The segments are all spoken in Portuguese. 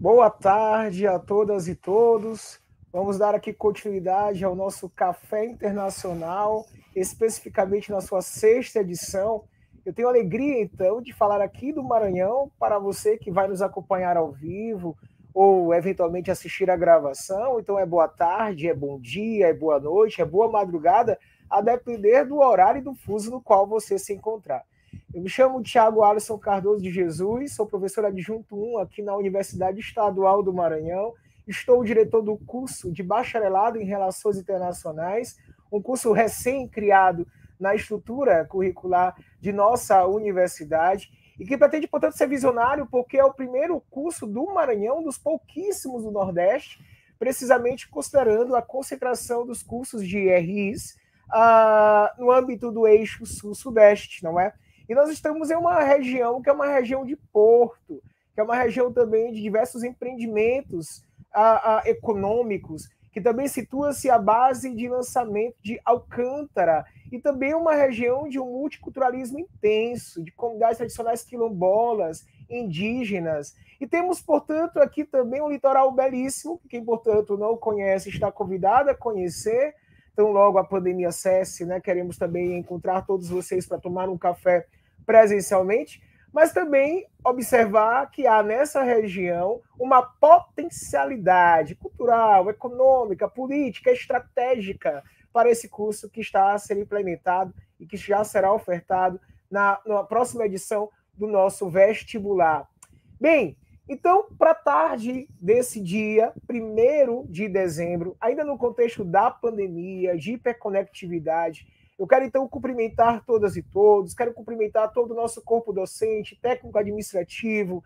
Boa tarde a todas e todos. Vamos dar aqui continuidade ao nosso Café Internacional, especificamente na sua sexta edição. Eu tenho alegria, então, de falar aqui do Maranhão para você que vai nos acompanhar ao vivo ou eventualmente assistir a gravação. Então, é boa tarde, é bom dia, é boa noite, é boa madrugada, a depender do horário e do fuso no qual você se encontrar. Eu me chamo Tiago Alisson Cardoso de Jesus, sou professor adjunto 1 aqui na Universidade Estadual do Maranhão. Estou diretor do curso de bacharelado em Relações Internacionais, um curso recém-criado na estrutura curricular de nossa universidade e que pretende, portanto, ser visionário porque é o primeiro curso do Maranhão, dos pouquíssimos do Nordeste, precisamente considerando a concentração dos cursos de RIs uh, no âmbito do eixo sul-sudeste, não é? E nós estamos em uma região que é uma região de porto, que é uma região também de diversos empreendimentos a, a, econômicos, que também situa-se à base de lançamento de Alcântara, e também uma região de um multiculturalismo intenso, de comunidades tradicionais quilombolas, indígenas. E temos, portanto, aqui também um litoral belíssimo, que quem, portanto, não conhece está convidado a conhecer. Então, logo a pandemia cesse, né? Queremos também encontrar todos vocês para tomar um café presencialmente, mas também observar que há nessa região uma potencialidade cultural, econômica, política, estratégica para esse curso que está a ser implementado e que já será ofertado na, na próxima edição do nosso vestibular. Bem, então, para tarde desse dia, 1 de dezembro, ainda no contexto da pandemia, de hiperconectividade, eu quero então cumprimentar todas e todos, quero cumprimentar todo o nosso corpo docente, técnico administrativo,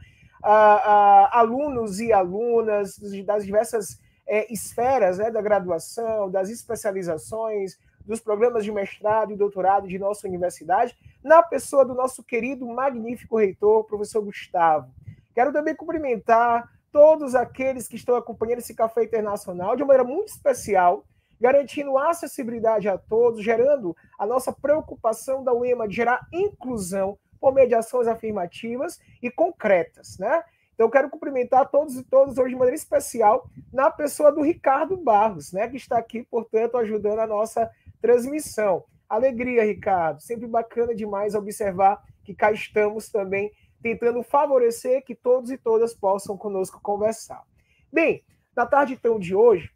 alunos e alunas das diversas é, esferas né, da graduação, das especializações, dos programas de mestrado e doutorado de nossa universidade, na pessoa do nosso querido, magnífico reitor, professor Gustavo. Quero também cumprimentar todos aqueles que estão acompanhando esse café internacional de uma maneira muito especial garantindo acessibilidade a todos, gerando a nossa preocupação da UEMA de gerar inclusão por mediações afirmativas e concretas, né? Então, quero cumprimentar todos e todas hoje de maneira especial na pessoa do Ricardo Barros, né, que está aqui, portanto, ajudando a nossa transmissão. Alegria, Ricardo. Sempre bacana demais observar que cá estamos também tentando favorecer que todos e todas possam conosco conversar. Bem, na tarde então de hoje,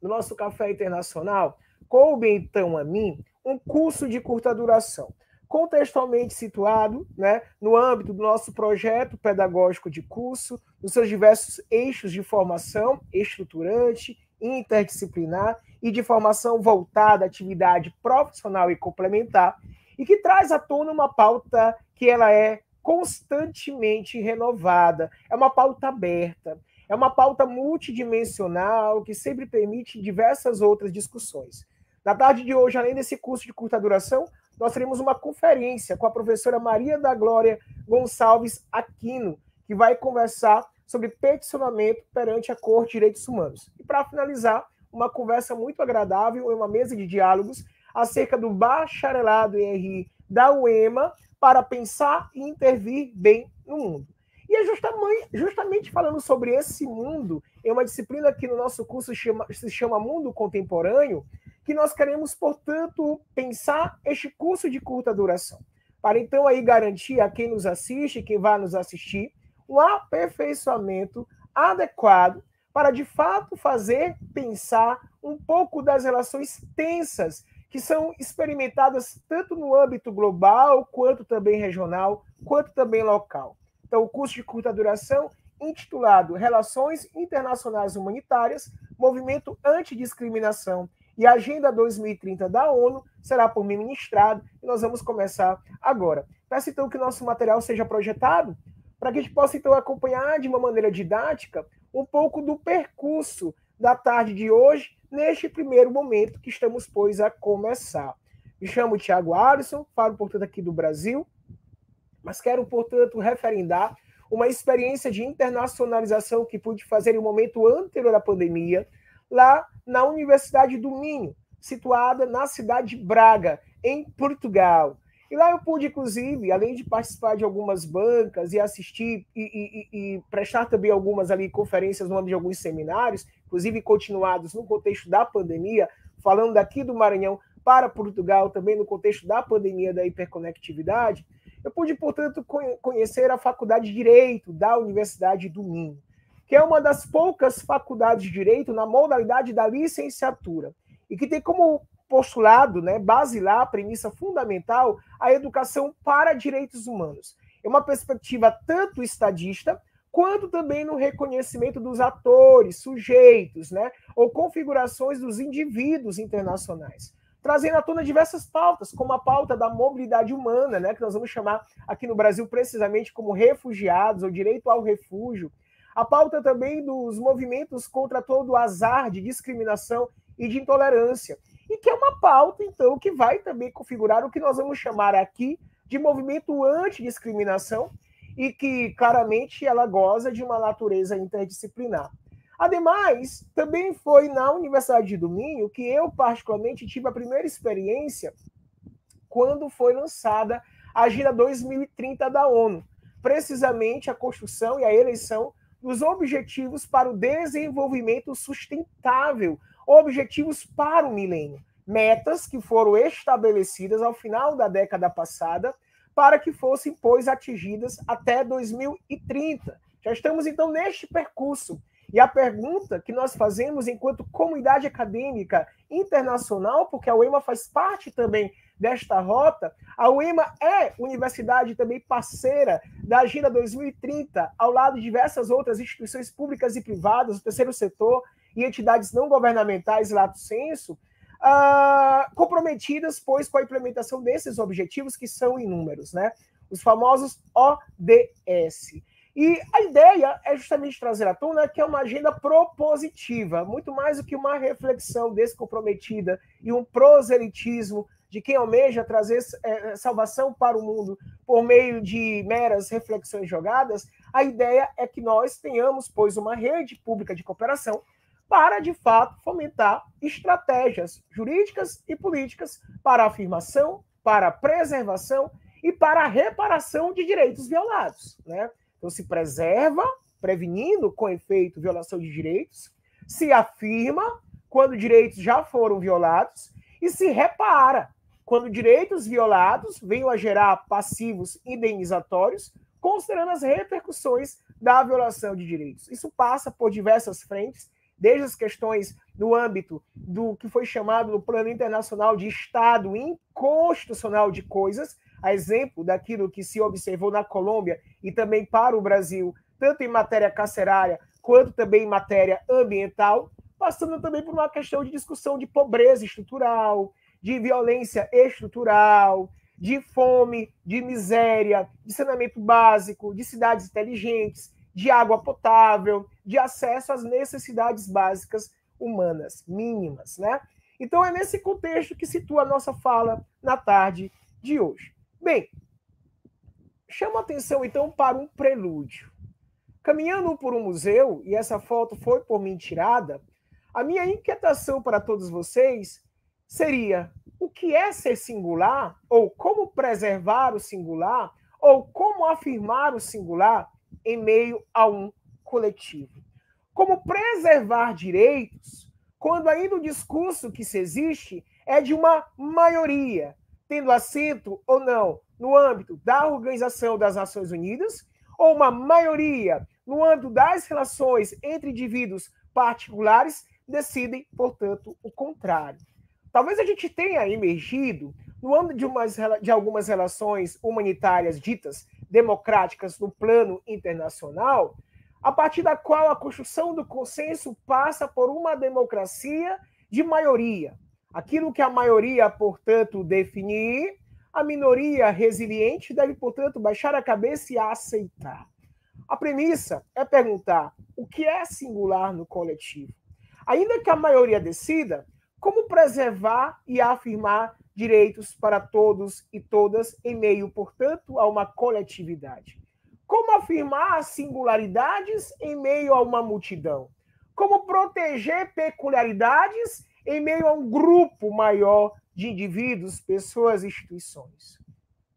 no nosso Café Internacional, coube então a mim um curso de curta duração, contextualmente situado né, no âmbito do nosso projeto pedagógico de curso, nos seus diversos eixos de formação estruturante, interdisciplinar e de formação voltada à atividade profissional e complementar, e que traz à tona uma pauta que ela é constantemente renovada, é uma pauta aberta, é uma pauta multidimensional que sempre permite diversas outras discussões. Na tarde de hoje, além desse curso de curta duração, nós teremos uma conferência com a professora Maria da Glória Gonçalves Aquino, que vai conversar sobre peticionamento perante a Corte de Direitos Humanos. E para finalizar, uma conversa muito agradável em uma mesa de diálogos acerca do bacharelado em RI da UEMA para pensar e intervir bem no mundo. E é justamente, justamente falando sobre esse mundo, em uma disciplina que no nosso curso chama, se chama Mundo Contemporâneo, que nós queremos, portanto, pensar este curso de curta duração. Para então aí garantir a quem nos assiste, quem vai nos assistir, um aperfeiçoamento adequado para de fato fazer pensar um pouco das relações tensas que são experimentadas tanto no âmbito global, quanto também regional, quanto também local. Então, o curso de curta duração, intitulado Relações Internacionais Humanitárias, Movimento Antidiscriminação e Agenda 2030 da ONU, será por mim ministrado e nós vamos começar agora. Peço então que o nosso material seja projetado para que a gente possa então acompanhar de uma maneira didática um pouco do percurso da tarde de hoje, neste primeiro momento que estamos, pois, a começar. Me chamo Tiago Alisson, falo, portanto, aqui do Brasil, mas quero, portanto, referendar uma experiência de internacionalização que pude fazer em um momento anterior à pandemia, lá na Universidade do Minho, situada na cidade de Braga, em Portugal. E lá eu pude, inclusive, além de participar de algumas bancas e assistir e, e, e prestar também algumas ali conferências no âmbito de alguns seminários, inclusive continuados no contexto da pandemia, falando daqui do Maranhão para Portugal, também no contexto da pandemia da hiperconectividade, eu pude, portanto, conhecer a Faculdade de Direito da Universidade do Minho, que é uma das poucas faculdades de direito na modalidade da licenciatura, e que tem como postulado, né, basilar, a premissa fundamental, a educação para direitos humanos. É uma perspectiva tanto estadista, quanto também no reconhecimento dos atores, sujeitos, né, ou configurações dos indivíduos internacionais trazendo à tona diversas pautas, como a pauta da mobilidade humana, né, que nós vamos chamar aqui no Brasil precisamente como refugiados, ou direito ao refúgio, a pauta também dos movimentos contra todo o azar de discriminação e de intolerância, e que é uma pauta, então, que vai também configurar o que nós vamos chamar aqui de movimento antidiscriminação, e que claramente ela goza de uma natureza interdisciplinar. Ademais, também foi na Universidade de Domingo que eu, particularmente, tive a primeira experiência quando foi lançada a Agenda 2030 da ONU, precisamente a construção e a eleição dos Objetivos para o Desenvolvimento Sustentável, Objetivos para o Milênio, metas que foram estabelecidas ao final da década passada para que fossem, pois, atingidas até 2030. Já estamos, então, neste percurso e a pergunta que nós fazemos enquanto comunidade acadêmica internacional, porque a UEMA faz parte também desta rota, a UEMA é universidade também parceira da Agenda 2030, ao lado de diversas outras instituições públicas e privadas, do terceiro setor e entidades não governamentais, lato senso, uh, comprometidas, pois, com a implementação desses objetivos que são inúmeros, né? Os famosos ODS. E a ideia é justamente trazer à tona que é uma agenda propositiva, muito mais do que uma reflexão descomprometida e um proselitismo de quem almeja trazer é, salvação para o mundo por meio de meras reflexões jogadas. A ideia é que nós tenhamos, pois, uma rede pública de cooperação para, de fato, fomentar estratégias jurídicas e políticas para a afirmação, para a preservação e para a reparação de direitos violados. Né? Então, se preserva, prevenindo com efeito violação de direitos, se afirma quando direitos já foram violados e se repara quando direitos violados venham a gerar passivos indenizatórios, considerando as repercussões da violação de direitos. Isso passa por diversas frentes, desde as questões no âmbito do que foi chamado no plano internacional de Estado inconstitucional de coisas, a exemplo daquilo que se observou na Colômbia e também para o Brasil, tanto em matéria carcerária quanto também em matéria ambiental, passando também por uma questão de discussão de pobreza estrutural, de violência estrutural, de fome, de miséria, de saneamento básico, de cidades inteligentes, de água potável, de acesso às necessidades básicas humanas mínimas, né? Então é nesse contexto que situa a nossa fala na tarde de hoje. Bem, chama atenção então para um prelúdio. Caminhando por um museu, e essa foto foi por mim tirada, a minha inquietação para todos vocês seria o que é ser singular, ou como preservar o singular, ou como afirmar o singular em meio a um coletivo. Como preservar direitos quando ainda o discurso que se existe é de uma maioria, tendo assento ou não no âmbito da Organização das Nações Unidas, ou uma maioria no âmbito das relações entre indivíduos particulares, decidem, portanto, o contrário. Talvez a gente tenha emergido no âmbito de, umas, de algumas relações humanitárias ditas democráticas no plano internacional, a partir da qual a construção do consenso passa por uma democracia de maioria, Aquilo que a maioria, portanto, definir, a minoria resiliente deve, portanto, baixar a cabeça e aceitar. A premissa é perguntar o que é singular no coletivo. Ainda que a maioria decida, como preservar e afirmar direitos para todos e todas em meio, portanto, a uma coletividade? Como afirmar singularidades em meio a uma multidão? Como proteger peculiaridades em meio a um grupo maior de indivíduos, pessoas, instituições.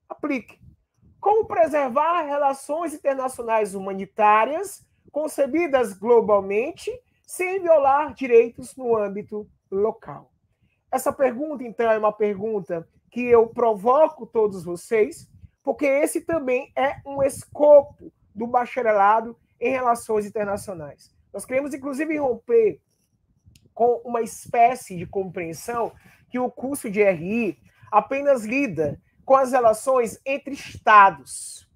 aplique. Como preservar relações internacionais humanitárias concebidas globalmente sem violar direitos no âmbito local? Essa pergunta, então, é uma pergunta que eu provoco todos vocês, porque esse também é um escopo do bacharelado em relações internacionais. Nós queremos, inclusive, romper com uma espécie de compreensão que o curso de RI apenas lida com as relações entre estados.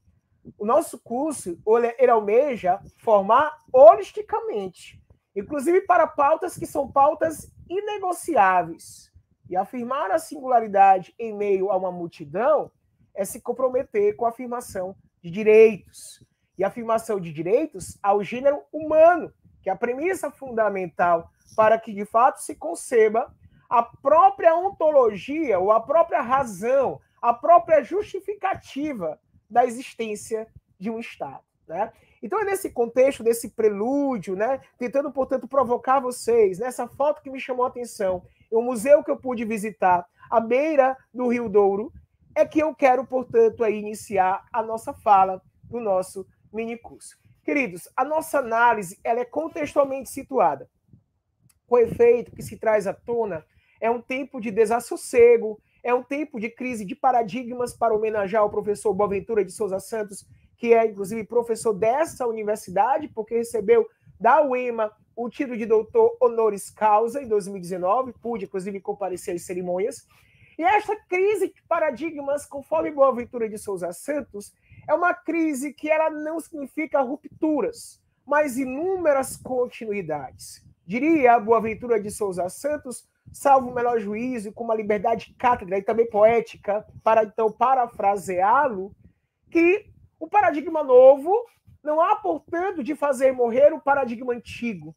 O nosso curso ele almeja formar holisticamente, inclusive para pautas que são pautas inegociáveis. E afirmar a singularidade em meio a uma multidão é se comprometer com a afirmação de direitos. E afirmação de direitos ao gênero humano, que é a premissa fundamental para que de fato se conceba a própria ontologia ou a própria razão, a própria justificativa da existência de um Estado. Né? Então, é nesse contexto, desse prelúdio, né, tentando, portanto, provocar vocês, nessa foto que me chamou a atenção, o museu que eu pude visitar, à beira do Rio Douro, é que eu quero, portanto, aí iniciar a nossa fala do nosso mini curso. Queridos, a nossa análise ela é contextualmente situada. O efeito que se traz à tona é um tempo de desassossego, é um tempo de crise de paradigmas para homenagear o professor Boaventura de Souza Santos, que é inclusive professor dessa universidade, porque recebeu da UEMA o título de doutor honoris causa em 2019, pude inclusive comparecer às cerimônias. E esta crise de paradigmas, conforme Boaventura de Souza Santos, é uma crise que ela não significa rupturas, mas inúmeras continuidades. Diria Boaventura de Souza Santos, salvo o melhor juízo, com uma liberdade de cátedra e também poética, para então parafraseá-lo, que o paradigma novo não há, portanto, de fazer morrer o paradigma antigo,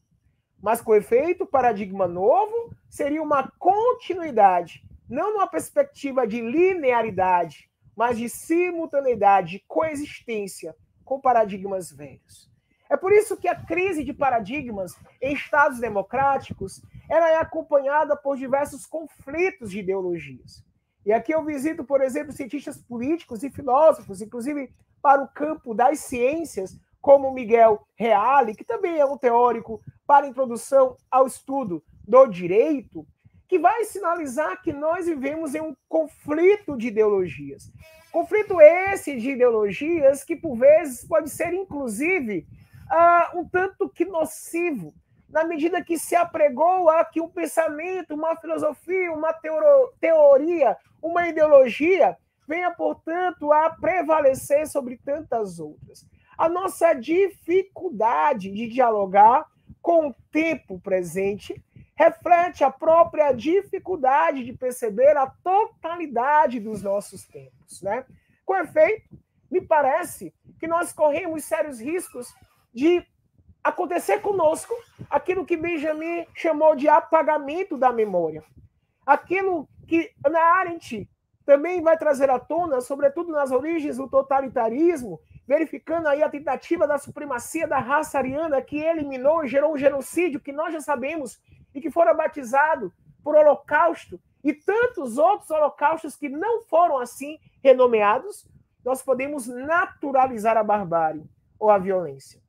mas com efeito, o paradigma novo seria uma continuidade, não numa perspectiva de linearidade, mas de simultaneidade, de coexistência com paradigmas velhos. É por isso que a crise de paradigmas em estados democráticos ela é acompanhada por diversos conflitos de ideologias. E aqui eu visito, por exemplo, cientistas políticos e filósofos, inclusive para o campo das ciências, como Miguel Reale, que também é um teórico para introdução ao estudo do direito, que vai sinalizar que nós vivemos em um conflito de ideologias. Conflito esse de ideologias que, por vezes, pode ser, inclusive, uh, um tanto que nocivo, na medida que se apregou a que um pensamento, uma filosofia, uma teoro, teoria, uma ideologia venha, portanto, a prevalecer sobre tantas outras. A nossa dificuldade de dialogar com o tempo presente reflete a própria dificuldade de perceber a totalidade dos nossos tempos. Né? Com efeito, me parece que nós corremos sérios riscos de acontecer conosco aquilo que Benjamin chamou de apagamento da memória. Aquilo que Ana Arendt também vai trazer à tona, sobretudo nas origens do totalitarismo, verificando aí a tentativa da supremacia da raça ariana que eliminou e gerou um genocídio que nós já sabemos e que fora batizado por Holocausto e tantos outros holocaustos que não foram assim renomeados, nós podemos naturalizar a barbárie ou a violência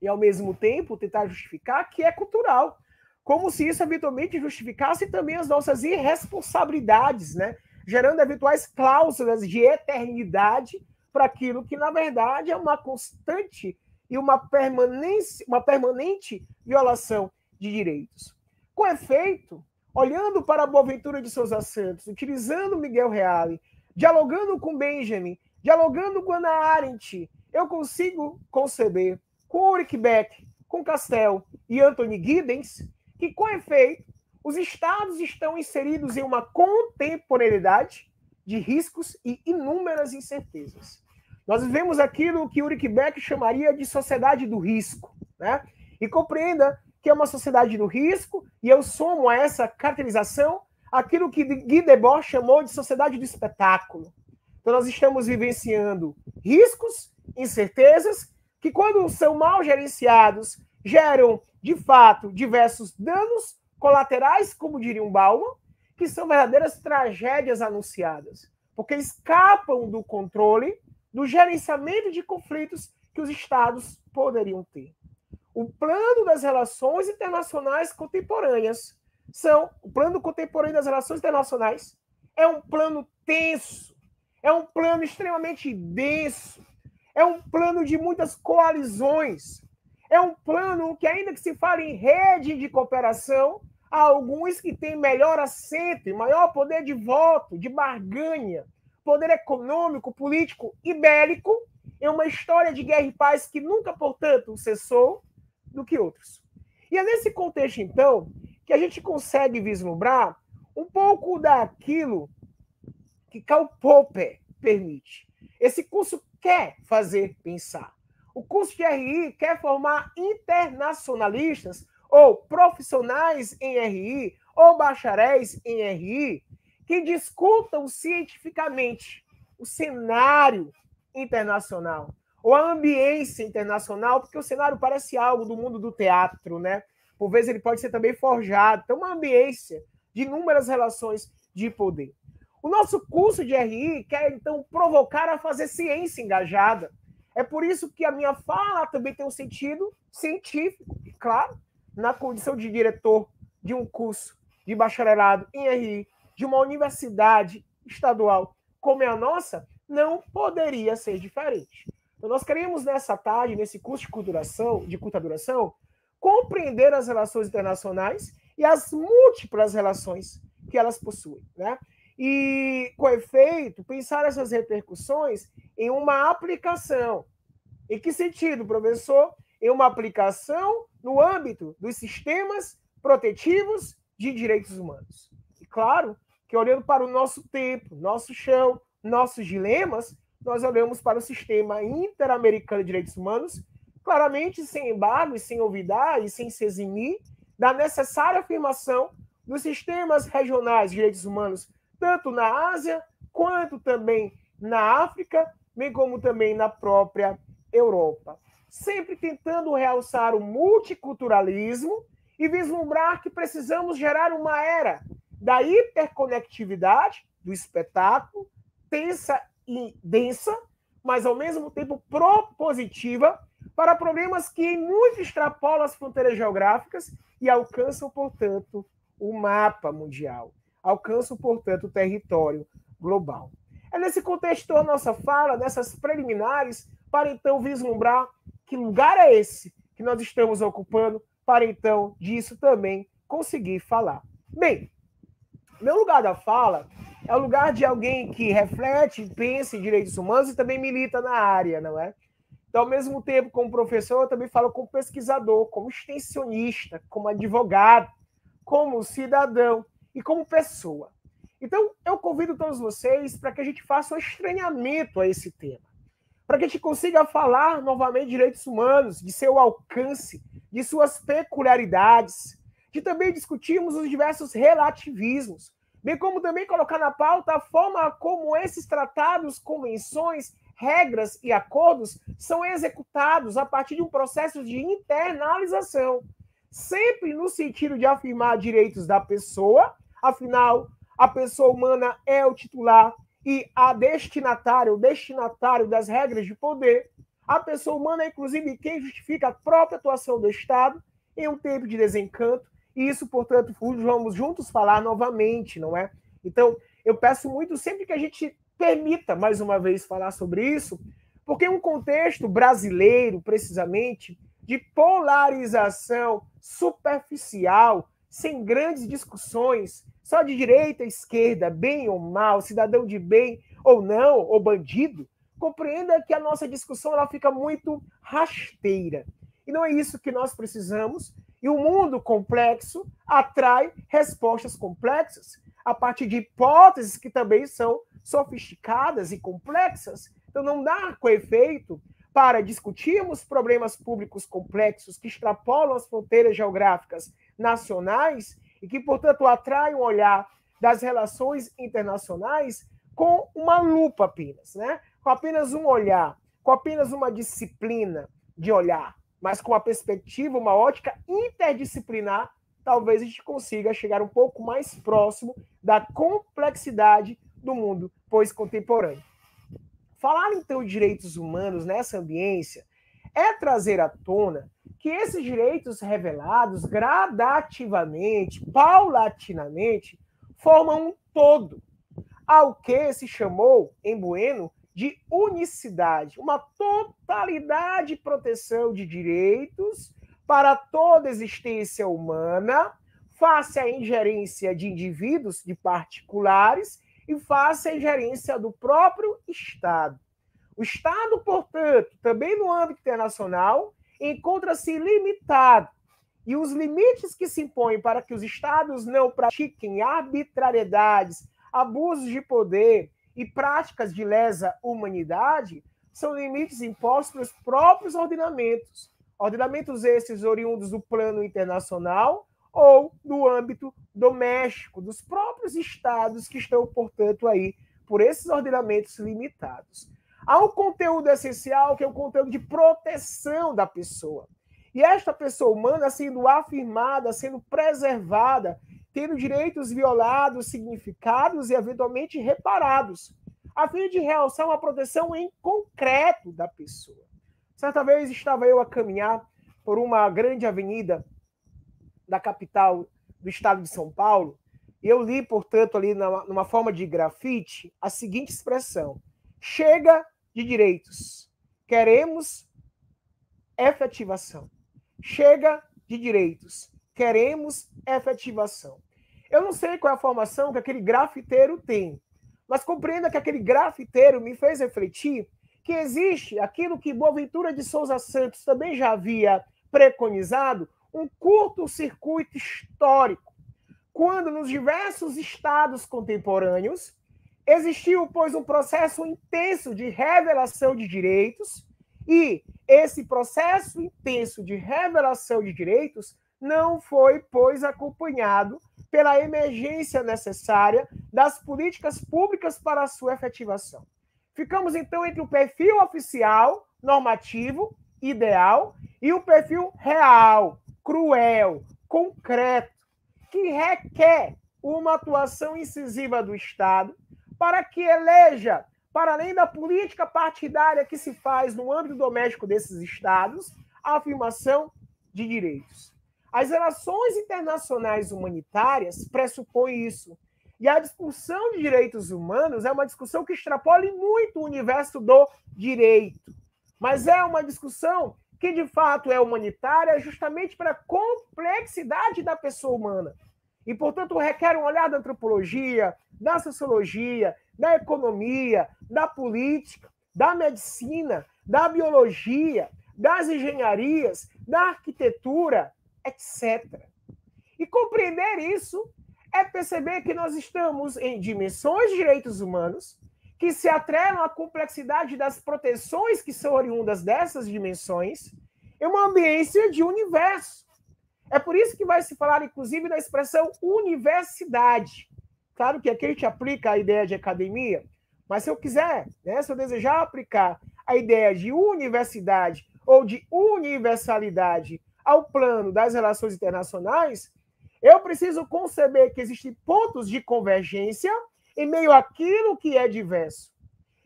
e, ao mesmo tempo, tentar justificar que é cultural. Como se isso eventualmente justificasse também as nossas irresponsabilidades, né? gerando eventuais cláusulas de eternidade para aquilo que, na verdade, é uma constante e uma, permanência, uma permanente violação de direitos. Com efeito, olhando para a Boaventura de Souza Santos, utilizando Miguel Reale, dialogando com Benjamin, dialogando com Ana Arendt, eu consigo conceber com Ulrich Beck, com Castell e Anthony Giddens, que, com efeito, os estados estão inseridos em uma contemporaneidade de riscos e inúmeras incertezas. Nós vivemos aquilo que Ulrich Beck chamaria de sociedade do risco, né? E compreenda que é uma sociedade do risco, e eu somo a essa caracterização aquilo que Guy Debord chamou de sociedade do espetáculo. Então, nós estamos vivenciando riscos, incertezas que, quando são mal gerenciados, geram, de fato, diversos danos colaterais, como diria um Bauman, que são verdadeiras tragédias anunciadas. porque escapam do controle do gerenciamento de conflitos que os estados poderiam ter. O plano das relações internacionais contemporâneas são o plano contemporâneo das relações internacionais é um plano tenso, é um plano extremamente denso, é um plano de muitas coalizões, é um plano que ainda que se fale em rede de cooperação, há alguns que têm melhor assento, maior poder de voto, de barganha, poder econômico, político e bélico em uma história de guerra e paz que nunca, portanto, cessou do que outros. E é nesse contexto, então, que a gente consegue vislumbrar um pouco daquilo que Karl Popper permite. Esse curso quer fazer pensar. O curso de RI quer formar internacionalistas ou profissionais em RI ou bacharéis em RI que discutam cientificamente o cenário internacional ou a ambiência internacional, porque o cenário parece algo do mundo do teatro, né? Por vezes ele pode ser também forjado. Então, uma ambiência de inúmeras relações de poder. O nosso curso de RI quer, então, provocar a fazer ciência engajada. É por isso que a minha fala também tem um sentido científico, e claro, na condição de diretor de um curso de bacharelado em RI, de uma universidade estadual como é a nossa, não poderia ser diferente. Então, nós queremos nessa tarde, nesse curso de de curta duração, compreender as relações internacionais e as múltiplas relações que elas possuem, né? E, com efeito, pensar essas repercussões em uma aplicação. Em que sentido, professor? Em uma aplicação no âmbito dos sistemas protetivos de direitos humanos. E claro que olhando para o nosso tempo, nosso chão, nossos dilemas, nós olhamos para o sistema interamericano de direitos humanos, claramente sem embargo e sem olvidar e sem se eximir da necessária afirmação dos sistemas regionais de direitos humanos, tanto na Ásia quanto também na África, bem como também na própria Europa. Sempre tentando realçar o multiculturalismo e vislumbrar que precisamos gerar uma era da hiperconectividade, do espetáculo, tensa e densa, mas ao mesmo tempo propositiva, para problemas que em muito extrapolam as fronteiras geográficas e alcançam, portanto, o mapa mundial, alcançam, portanto, o território global. É nesse contexto a nossa fala, nessas preliminares, para então vislumbrar que lugar é esse que nós estamos ocupando, para então disso também conseguir falar. Bem, meu lugar da fala é o lugar de alguém que reflete, pensa em direitos humanos e também milita na área, não é? Então, ao mesmo tempo, como professor, eu também falo como pesquisador, como extensionista, como advogado, como cidadão e como pessoa. Então, eu convido todos vocês para que a gente faça um estranhamento a esse tema, para que a gente consiga falar novamente de direitos humanos, de seu alcance, de suas peculiaridades, de também discutirmos os diversos relativismos, bem como também colocar na pauta a forma como esses tratados, convenções, regras e acordos são executados a partir de um processo de internalização, sempre no sentido de afirmar direitos da pessoa, afinal, a pessoa humana é o titular e a destinatário, o destinatário das regras de poder. A pessoa humana é, inclusive, quem justifica a própria atuação do Estado em um tempo de desencanto e isso, portanto, vamos juntos falar novamente, não é? Então, eu peço muito sempre que a gente permita, mais uma vez, falar sobre isso, porque um contexto brasileiro, precisamente, de polarização superficial, sem grandes discussões, só de direita esquerda, bem ou mal, cidadão de bem ou não, ou bandido, compreenda que a nossa discussão ela fica muito rasteira. E não é isso que nós precisamos. E o mundo complexo atrai respostas complexas a partir de hipóteses que também são sofisticadas e complexas. Então, não dá com efeito para discutirmos problemas públicos complexos que extrapolam as fronteiras geográficas nacionais e que, portanto, atraem o olhar das relações internacionais com uma lupa apenas, né? com apenas um olhar, com apenas uma disciplina de olhar mas com a perspectiva, uma ótica interdisciplinar, talvez a gente consiga chegar um pouco mais próximo da complexidade do mundo pós-contemporâneo. Falar então de direitos humanos nessa ambiência é trazer à tona que esses direitos revelados gradativamente, paulatinamente, formam um todo, ao que se chamou, em Bueno, de unicidade, uma totalidade de proteção de direitos para toda existência humana, face à ingerência de indivíduos, de particulares, e face à ingerência do próprio Estado. O Estado, portanto, também no âmbito internacional, encontra-se limitado. E os limites que se impõem para que os Estados não pratiquem arbitrariedades, abusos de poder e práticas de lesa humanidade são limites impostos pelos próprios ordenamentos. Ordenamentos esses oriundos do plano internacional ou do âmbito doméstico, dos próprios estados que estão, portanto, aí por esses ordenamentos limitados. Há um conteúdo essencial que é o conteúdo de proteção da pessoa. E esta pessoa humana sendo afirmada, sendo preservada, tendo direitos violados, significados e eventualmente reparados, a fim de realçar uma proteção em concreto da pessoa. Certa vez estava eu a caminhar por uma grande avenida da capital do estado de São Paulo, e eu li, portanto, ali numa, forma de grafite, a seguinte expressão: chega de direitos. Queremos efetivação. Chega de direitos. Queremos efetivação. Eu não sei qual é a formação que aquele grafiteiro tem, mas compreenda que aquele grafiteiro me fez refletir que existe aquilo que Boaventura de Souza Santos também já havia preconizado, um curto-circuito histórico, quando nos diversos estados contemporâneos Existiu, pois, um processo intenso de revelação de direitos, e esse processo intenso de revelação de direitos não foi, pois, acompanhado pela emergência necessária das políticas públicas para a sua efetivação. Ficamos, então, entre o perfil oficial, normativo, ideal, e o perfil real, cruel, concreto, que requer uma atuação incisiva do Estado para que eleja, para além da política partidária que se faz no âmbito doméstico desses estados, a afirmação de direitos. As relações internacionais humanitárias pressupõem isso. E a discussão de direitos humanos é uma discussão que extrapola muito o universo do direito. Mas é uma discussão que, de fato, é humanitária justamente para a complexidade da pessoa humana. E, portanto, requer um olhar da antropologia, da sociologia, da economia, da política, da medicina, da biologia, das engenharias, da arquitetura, etc. E compreender isso é perceber que nós estamos em dimensões de direitos humanos que se atrelam à complexidade das proteções que são oriundas dessas dimensões em uma ambiência de universo. É por isso que vai se falar, inclusive, da expressão universidade. Claro que aqui a gente aplica a ideia de academia, mas se eu quiser, né, se eu desejar aplicar a ideia de universidade ou de universalidade ao plano das relações internacionais, eu preciso conceber que existem pontos de convergência em meio àquilo que é diverso.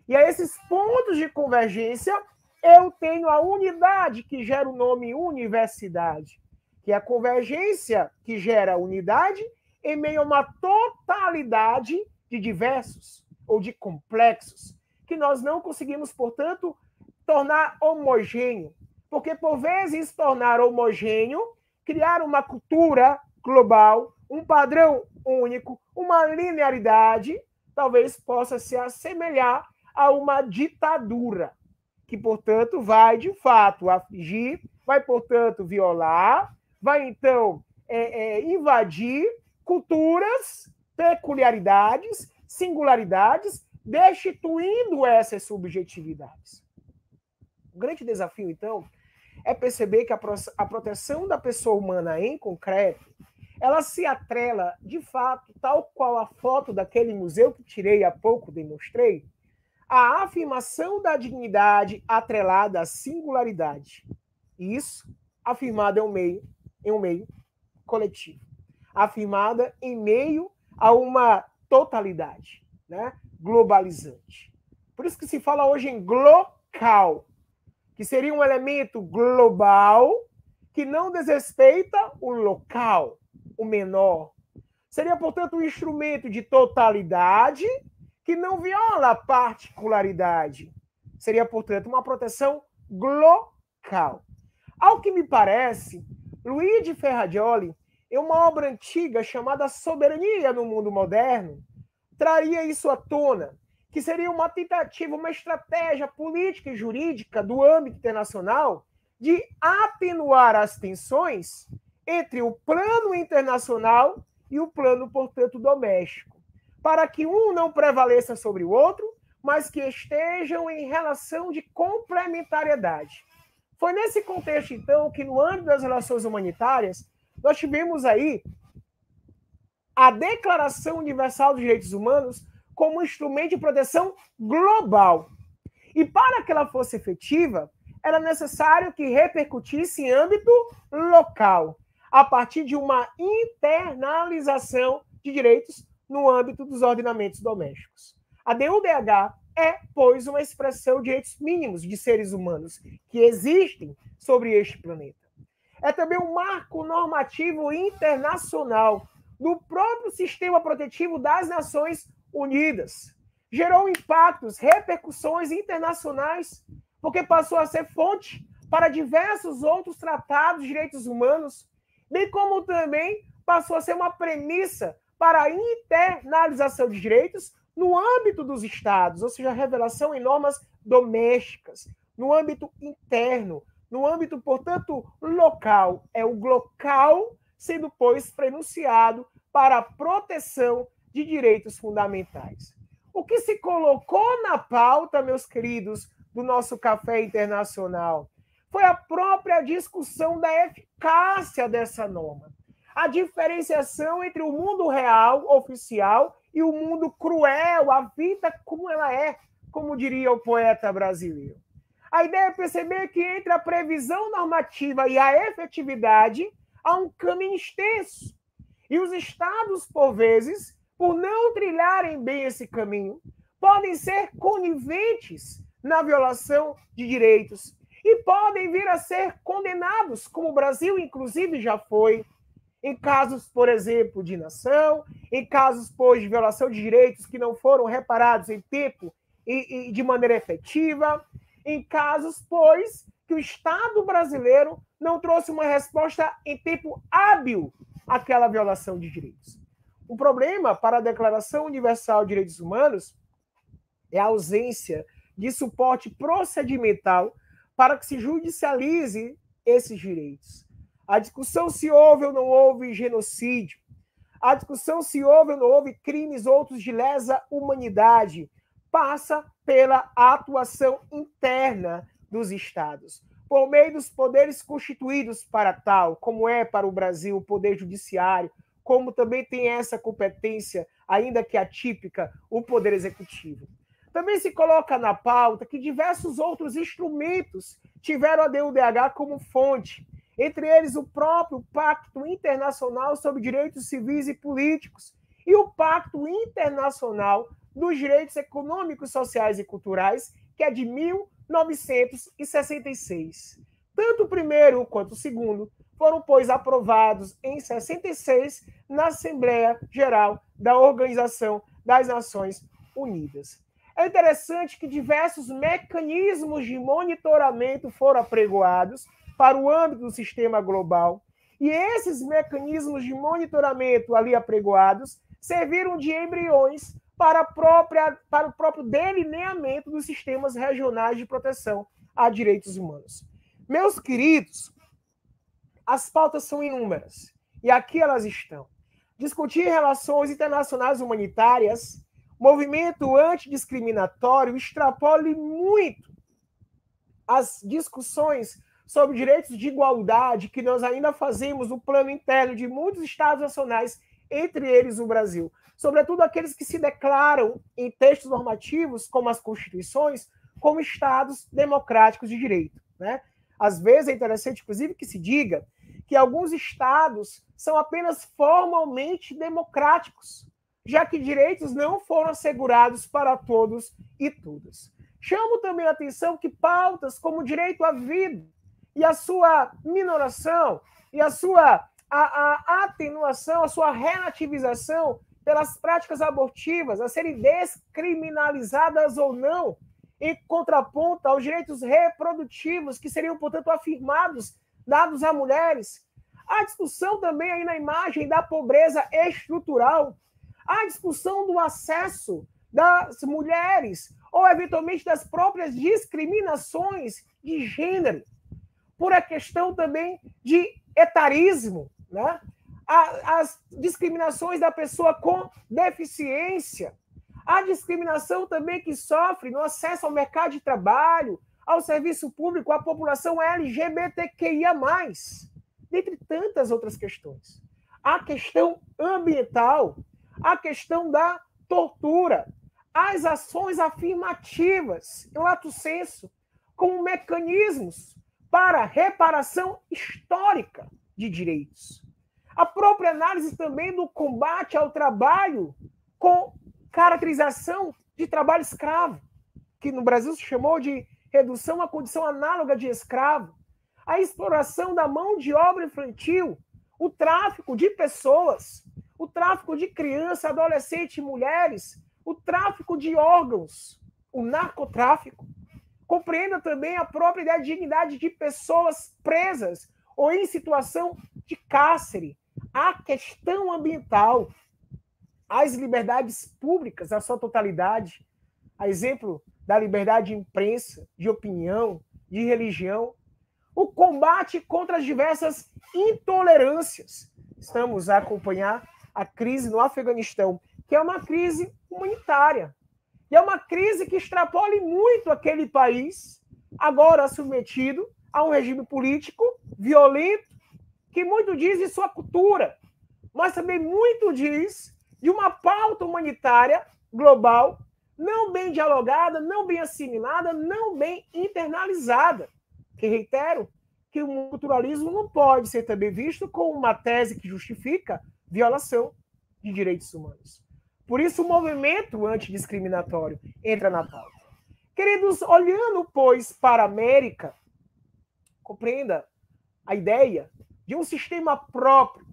E a esses pontos de convergência, eu tenho a unidade que gera o nome universidade que é a convergência que gera unidade em meio a uma totalidade de diversos ou de complexos, que nós não conseguimos, portanto, tornar homogêneo. Porque, por vezes, tornar homogêneo, criar uma cultura global, um padrão único, uma linearidade, talvez possa se assemelhar a uma ditadura, que, portanto, vai, de fato, afligir, vai, portanto, violar vai então é, é, invadir culturas, peculiaridades, singularidades, destituindo essas subjetividades. O grande desafio, então, é perceber que a, proteção da pessoa humana em concreto, ela se atrela, de fato, tal qual a foto daquele museu que tirei há pouco, demonstrei, a afirmação da dignidade atrelada à singularidade. Isso, afirmado é um meio em um meio coletivo, afirmada em meio a uma totalidade. né, globalizante. Por isso que se fala hoje em glocal, que seria um elemento global que não desrespeita o local, o menor. Seria, portanto, um instrumento de totalidade que não viola a particularidade. Seria, portanto, uma proteção glocal. Ao que me parece, Luigi de Ferrajoli, em uma obra antiga chamada Soberania no Mundo Moderno, traria isso à tona, que seria uma tentativa, uma estratégia política e jurídica do âmbito internacional de atenuar as tensões entre o plano internacional e o plano, portanto, doméstico, para que um não prevaleça sobre o outro, mas que estejam em relação de complementariedade. Foi nesse contexto, então, que no âmbito das relações humanitárias, nós tivemos aí a Declaração Universal dos Direitos Humanos como um instrumento de proteção global. E para que ela fosse efetiva, era necessário que repercutisse em âmbito local, a partir de uma internalização de direitos no âmbito dos ordenamentos domésticos. A DUDH é, pois, uma expressão de direitos mínimos de seres humanos que existem sobre este planeta. É também um marco normativo internacional do próprio sistema protetivo das Nações Unidas. Gerou impactos, repercussões internacionais, porque passou a ser fonte para diversos outros tratados de direitos humanos, bem como também passou a ser uma premissa para a internalização de direitos no âmbito dos estados, ou seja, a revelação em normas domésticas, no âmbito interno, no âmbito, portanto, local. É o local sendo, pois, prenunciado para a proteção de direitos fundamentais. O que se colocou na pauta, meus queridos, do nosso café internacional foi a própria discussão da eficácia dessa norma. A diferenciação entre o mundo real, oficial, e o mundo cruel, a vida como ela é, como diria o poeta brasileiro. A ideia é perceber que entre a previsão normativa e a efetividade há um caminho extenso. E os estados, por vezes, por não trilharem bem esse caminho, podem ser coniventes na violação de direitos e podem vir a ser condenados, como o Brasil, inclusive, já foi, em casos, por exemplo, de nação, em casos, pois, de violação de direitos que não foram reparados em tempo e, e de maneira efetiva, em casos, pois, que o Estado brasileiro não trouxe uma resposta em tempo hábil àquela violação de direitos. O problema para a Declaração Universal de Direitos Humanos é a ausência de suporte procedimental para que se judicialize esses direitos. A discussão se houve ou não houve genocídio. A discussão se houve ou não houve crimes outros de lesa humanidade passa pela atuação interna dos estados, por meio dos poderes constituídos para tal, como é para o Brasil o poder judiciário, como também tem essa competência, ainda que atípica, o poder executivo. Também se coloca na pauta que diversos outros instrumentos tiveram a DUDH como fonte, entre eles o próprio Pacto Internacional sobre Direitos Civis e Políticos e o Pacto Internacional dos Direitos Econômicos, Sociais e Culturais, que é de 1966. Tanto o primeiro quanto o segundo foram, pois, aprovados em 66 na Assembleia Geral da Organização das Nações Unidas. É interessante que diversos mecanismos de monitoramento foram apregoados para o âmbito do sistema global. E esses mecanismos de monitoramento ali apregoados serviram de embriões para, própria, para o próprio delineamento dos sistemas regionais de proteção a direitos humanos. Meus queridos, as pautas são inúmeras e aqui elas estão. Discutir relações internacionais humanitárias, movimento antidiscriminatório, extrapole muito as discussões sobre direitos de igualdade que nós ainda fazemos no plano interno de muitos estados nacionais, entre eles o Brasil. Sobretudo aqueles que se declaram em textos normativos, como as constituições, como estados democráticos de direito. Né? Às vezes é interessante, inclusive, que se diga que alguns estados são apenas formalmente democráticos, já que direitos não foram assegurados para todos e todas. Chamo também a atenção que pautas como o direito à vida e a sua minoração e a sua a, a atenuação, a sua relativização pelas práticas abortivas a serem descriminalizadas ou não, em contraponto aos direitos reprodutivos que seriam, portanto, afirmados, dados a mulheres. A discussão também aí na imagem da pobreza estrutural, a discussão do acesso das mulheres ou eventualmente das próprias discriminações de gênero, por a questão também de etarismo, né? as discriminações da pessoa com deficiência, a discriminação também que sofre no acesso ao mercado de trabalho, ao serviço público, à população LGBTQIA, dentre tantas outras questões. A questão ambiental, a questão da tortura, as ações afirmativas, em lato senso, como mecanismos para reparação histórica de direitos. A própria análise também do combate ao trabalho com caracterização de trabalho escravo, que no Brasil se chamou de redução à condição análoga de escravo, a exploração da mão de obra infantil, o tráfico de pessoas, o tráfico de crianças, adolescentes e mulheres, o tráfico de órgãos, o narcotráfico. Compreenda também a própria dignidade de pessoas presas ou em situação de cárcere, a questão ambiental, as liberdades públicas, na sua totalidade, a exemplo da liberdade de imprensa, de opinião, de religião, o combate contra as diversas intolerâncias. Estamos a acompanhar a crise no Afeganistão, que é uma crise humanitária. E é uma crise que extrapola muito aquele país, agora submetido a um regime político violento, que muito diz de sua cultura, mas também muito diz de uma pauta humanitária global não bem dialogada, não bem assimilada, não bem internalizada. Que reitero que o culturalismo não pode ser também visto como uma tese que justifica violação de direitos humanos. Por isso, o movimento antidiscriminatório entra na pauta. Queridos, olhando, pois, para a América, compreenda a ideia de um sistema próprio,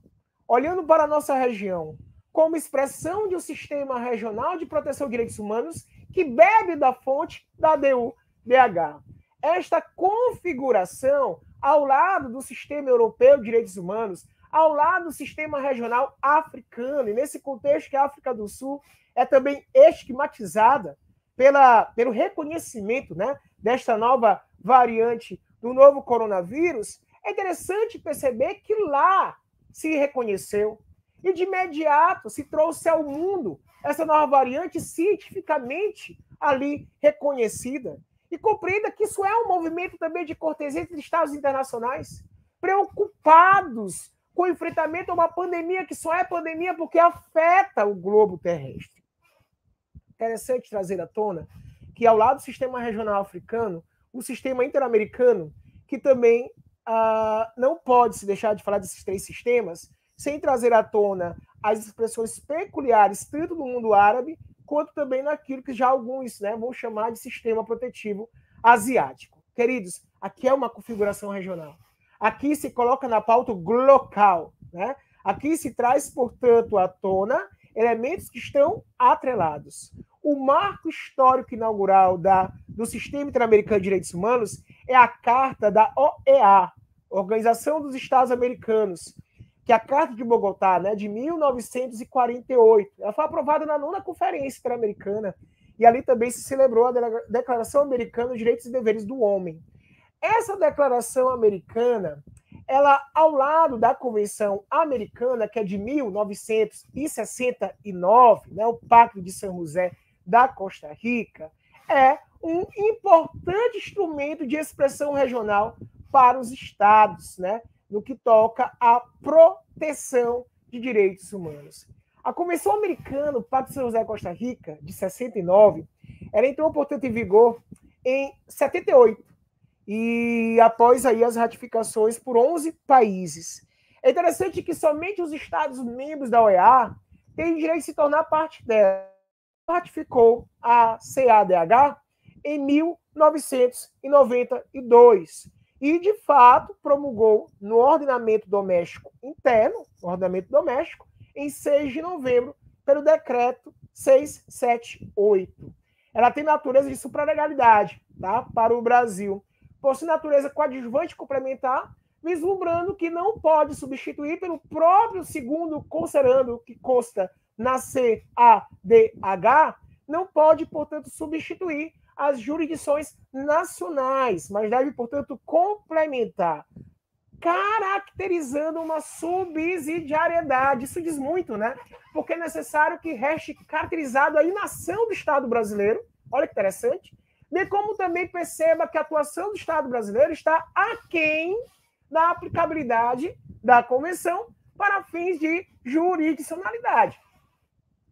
olhando para a nossa região, como expressão de um sistema regional de proteção de direitos humanos que bebe da fonte da DU-DH. Esta configuração, ao lado do sistema europeu de direitos humanos, ao lado do sistema regional africano, e nesse contexto que a África do Sul é também estigmatizada pela, pelo reconhecimento né, desta nova variante do novo coronavírus, é interessante perceber que lá se reconheceu e de imediato se trouxe ao mundo essa nova variante cientificamente ali reconhecida. E compreenda que isso é um movimento também de cortesia entre estados internacionais, preocupados com o enfrentamento a uma pandemia que só é pandemia porque afeta o globo terrestre. Interessante trazer à tona que, ao lado do sistema regional africano, o sistema interamericano, que também ah, não pode se deixar de falar desses três sistemas, sem trazer à tona as expressões peculiares, tanto no mundo árabe, quanto também naquilo que já alguns né, vão chamar de sistema protetivo asiático. Queridos, aqui é uma configuração regional. Aqui se coloca na pauta local. Né? Aqui se traz, portanto, à tona elementos que estão atrelados. O marco histórico inaugural da, do Sistema Interamericano de Direitos Humanos é a Carta da OEA, Organização dos Estados Americanos, que a Carta de Bogotá, né, de 1948, ela foi aprovada na nona Conferência Interamericana, e ali também se celebrou a Declaração Americana dos Direitos e Deveres do Homem. Essa declaração americana, ela, ao lado da Convenção Americana, que é de 1969, né, o Pacto de São José da Costa Rica, é um importante instrumento de expressão regional para os estados, né? No que toca à proteção de direitos humanos. A Convenção Americana, de São José Costa Rica, de 69, ela entrou, portanto, em vigor em 78, e após aí as ratificações por 11 países. É interessante que somente os Estados membros da OEA tem direito de se tornar parte dela. Ratificou a CADH em 1992 e, de fato, promulgou no ordenamento doméstico interno, no ordenamento doméstico, em 6 de novembro, pelo decreto 678. Ela tem natureza de supralegalidade tá, para o Brasil. Possui natureza coadjuvante complementar, vislumbrando que não pode substituir pelo próprio segundo considerando que consta na CADH, não pode, portanto, substituir as jurisdições nacionais, mas deve, portanto, complementar, caracterizando uma subsidiariedade. Isso diz muito, né? Porque é necessário que reste caracterizado a inação do Estado brasileiro, olha que interessante, bem como também perceba que a atuação do Estado brasileiro está aquém da aplicabilidade da Convenção para fins de jurisdicionalidade.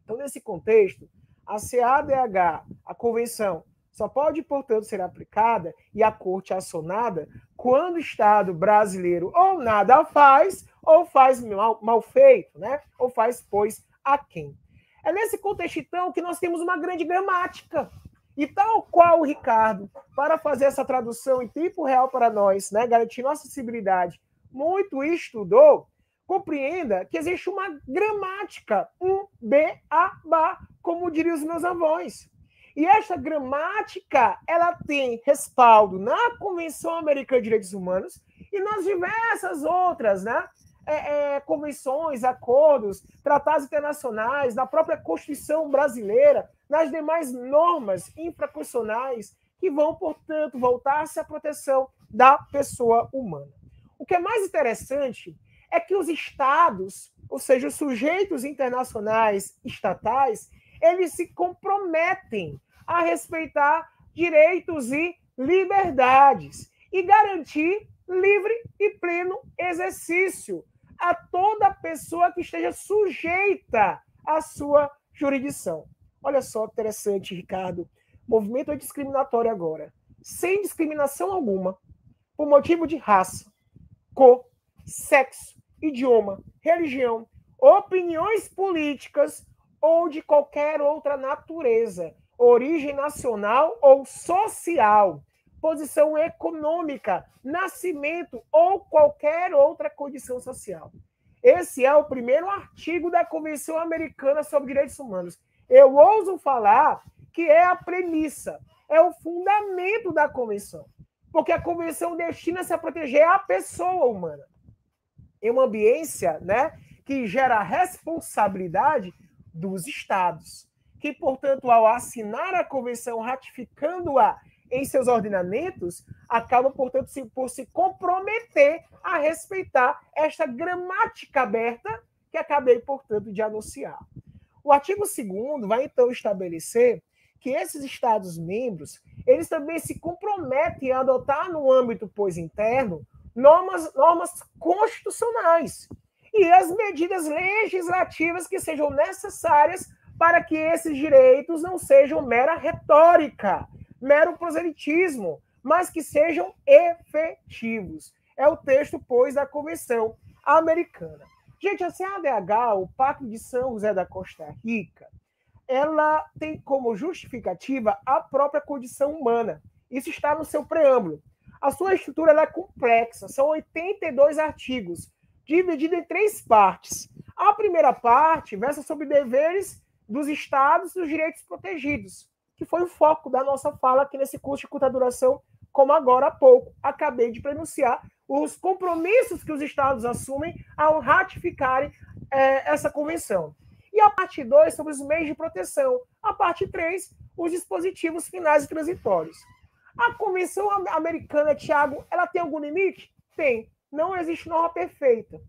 Então, nesse contexto, a CADH, a Convenção, só pode, portanto, ser aplicada e a corte acionada quando o Estado brasileiro ou nada faz, ou faz mal, mal feito, né? ou faz, pois, a quem. É nesse contexto, então, que nós temos uma grande gramática. E tal qual o Ricardo, para fazer essa tradução em tempo real para nós, né, garantir nossa acessibilidade, muito estudou, compreenda que existe uma gramática, um B, A, ba, como diriam os meus avós. E esta gramática, ela tem respaldo na Convenção Americana de Direitos Humanos e nas diversas outras, né? É, é, convenções, acordos, tratados internacionais, na própria Constituição brasileira, nas demais normas infraconstitucionais que vão, portanto, voltar-se à proteção da pessoa humana. O que é mais interessante é que os estados, ou seja, os sujeitos internacionais estatais, eles se comprometem a respeitar direitos e liberdades e garantir livre e pleno exercício a toda pessoa que esteja sujeita à sua jurisdição. Olha só que interessante, Ricardo. Movimento discriminatório agora, sem discriminação alguma, por motivo de raça, cor, sexo, idioma, religião, opiniões políticas ou de qualquer outra natureza, origem nacional ou social, posição econômica, nascimento ou qualquer outra condição social. Esse é o primeiro artigo da Convenção Americana sobre Direitos Humanos. Eu ouso falar que é a premissa, é o fundamento da convenção, porque a convenção destina-se a proteger a pessoa humana em uma ambiência, né, que gera responsabilidade dos estados, que, portanto, ao assinar a convenção, ratificando-a em seus ordenamentos, acabam, portanto, por se comprometer a respeitar esta gramática aberta que acabei, portanto, de anunciar. O artigo 2 vai, então, estabelecer que esses Estados-membros, eles também se comprometem a adotar no âmbito, pois, interno, normas, normas constitucionais e as medidas legislativas que sejam necessárias para que esses direitos não sejam mera retórica, mero proselitismo, mas que sejam efetivos. É o texto, pois, da Convenção Americana. Gente, a CADH, o Pacto de São José da Costa Rica, ela tem como justificativa a própria condição humana. Isso está no seu preâmbulo. A sua estrutura é complexa, são 82 artigos, divididos em três partes. A primeira parte versa sobre deveres dos estados e os direitos protegidos, que foi o foco da nossa fala aqui nesse curso de curta duração, como agora há pouco acabei de pronunciar, os compromissos que os estados assumem ao ratificarem é, essa convenção. E a parte 2 sobre os meios de proteção. A parte 3, os dispositivos finais e transitórios. A Convenção Americana, Tiago, ela tem algum limite? Tem. Não existe norma perfeita.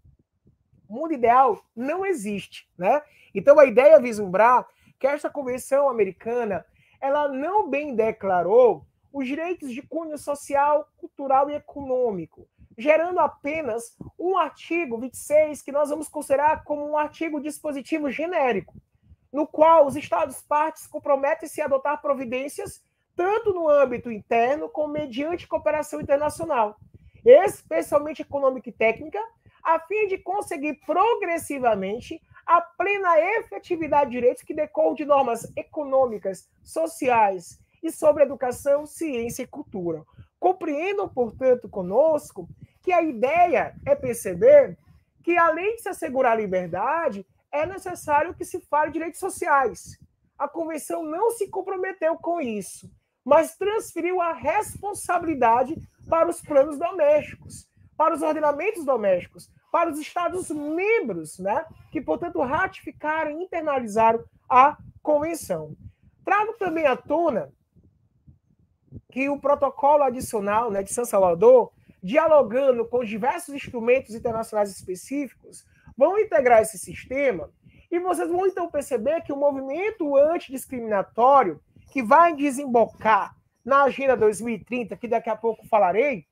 Mundo ideal não existe, né? Então a ideia é vislumbrar que esta Convenção Americana, ela não bem declarou os direitos de cunho social, cultural e econômico, gerando apenas um artigo 26 que nós vamos considerar como um artigo dispositivo genérico, no qual os Estados partes comprometem-se a adotar providências tanto no âmbito interno como mediante cooperação internacional, especialmente econômica e técnica, a fim de conseguir progressivamente a plena efetividade de direitos que decorrem de normas econômicas, sociais e sobre educação, ciência e cultura. Compreendam, portanto, conosco que a ideia é perceber que, além de se assegurar a liberdade, é necessário que se fale de direitos sociais. A convenção não se comprometeu com isso, mas transferiu a responsabilidade para os planos domésticos, para os ordenamentos domésticos, para os Estados-membros, né, que, portanto, ratificaram e internalizaram a convenção. Trago também à tona que o protocolo adicional né, de São Salvador, dialogando com diversos instrumentos internacionais específicos, vão integrar esse sistema e vocês vão então perceber que o movimento antidiscriminatório, que vai desembocar na Agenda 2030, que daqui a pouco falarei,